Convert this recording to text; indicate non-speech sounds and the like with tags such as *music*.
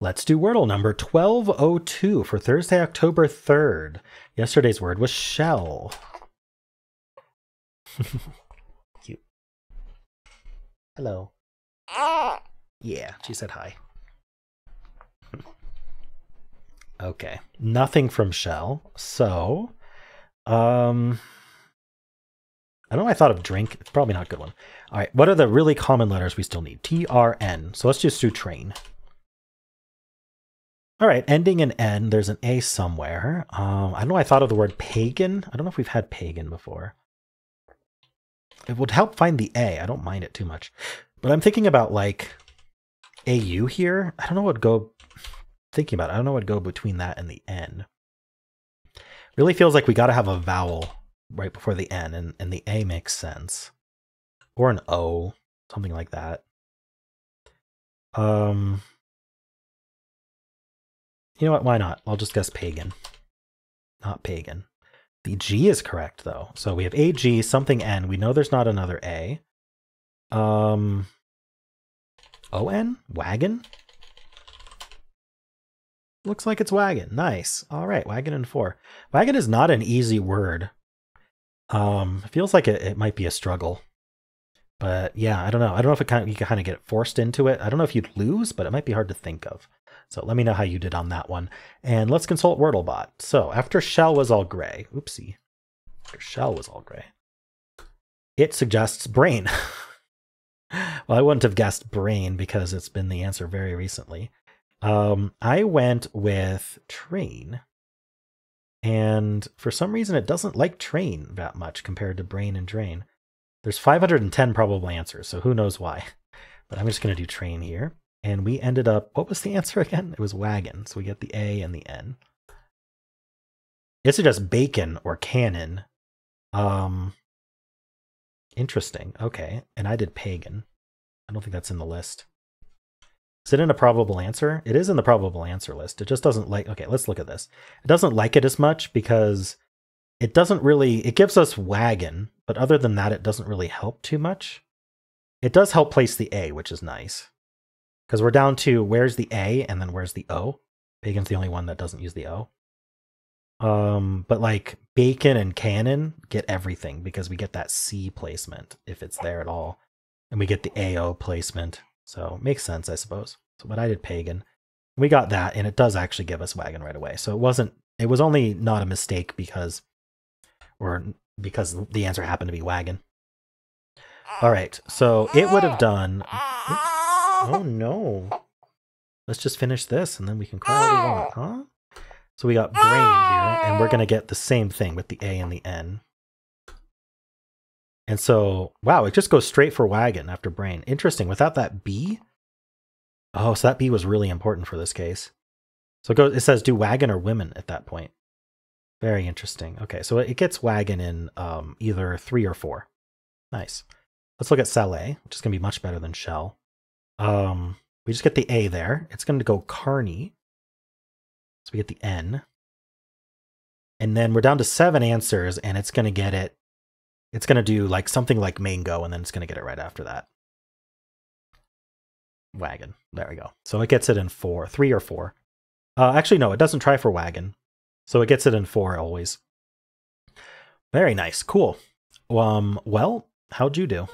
Let's do Wordle number 1202 for Thursday, October 3rd. Yesterday's word was shell. *laughs* Cute. Hello. Yeah, she said hi. *laughs* okay, nothing from shell. So, um, I don't know. I thought of drink. It's probably not a good one. All right, what are the really common letters we still need? T, R, N. So let's just do train. All right, ending in N, there's an A somewhere. Um, I don't know, I thought of the word pagan. I don't know if we've had pagan before. It would help find the A. I don't mind it too much. But I'm thinking about like AU here. I don't know what go, thinking about it, I don't know what go between that and the N. Really feels like we got to have a vowel right before the N, and, and the A makes sense. Or an O, something like that. Um, you know what? Why not? I'll just guess pagan. Not pagan. The G is correct though. So we have AG, something N. We know there's not another A. Um ON? Wagon? Looks like it's wagon. Nice. All right, wagon and four. Wagon is not an easy word. Um, feels like it, it might be a struggle. But yeah, I don't know. I don't know if it kind of, you kind of get forced into it. I don't know if you'd lose, but it might be hard to think of. So let me know how you did on that one. And let's consult WordleBot. So after shell was all gray, oopsie, after shell was all gray, it suggests brain. *laughs* well, I wouldn't have guessed brain because it's been the answer very recently. Um, I went with train. And for some reason, it doesn't like train that much compared to brain and drain. There's 510 probable answers, so who knows why. But I'm just going to do train here. And we ended up, what was the answer *laughs* again? It was wagon. So we get the A and the N. It suggests bacon or cannon. Um, interesting. Okay. And I did pagan. I don't think that's in the list. Is it in a probable answer? It is in the probable answer list. It just doesn't like, okay, let's look at this. It doesn't like it as much because it doesn't really, it gives us wagon, but other than that, it doesn't really help too much. It does help place the A, which is nice. Because we're down to where's the A and then where's the O. Bacon's the only one that doesn't use the O. Um, but like bacon and cannon get everything because we get that C placement if it's there at all. And we get the AO placement. So makes sense, I suppose. So but I did pagan. We got that, and it does actually give us wagon right away. So it wasn't it was only not a mistake because or because the answer happened to be wagon. All right, so it would have done. Oops. Oh *laughs* no. Let's just finish this and then we can cry all we want, huh? So we got brain here, and we're going to get the same thing with the A and the N. And so, wow, it just goes straight for wagon after brain. Interesting. Without that B? Oh, so that B was really important for this case. So it, goes, it says do wagon or women at that point. Very interesting. Okay, so it gets wagon in um, either three or four. Nice. Let's look at Salet, which is going to be much better than Shell. Um, we just get the A there. It's going to go Carney. So we get the N. And then we're down to seven answers, and it's going to get it. It's going to do like something like mango, and then it's going to get it right after that. Wagon. There we go. So it gets it in four, three or four. Uh, actually, no, it doesn't try for wagon. So it gets it in four always. Very nice. Cool. Um, well, how'd you do?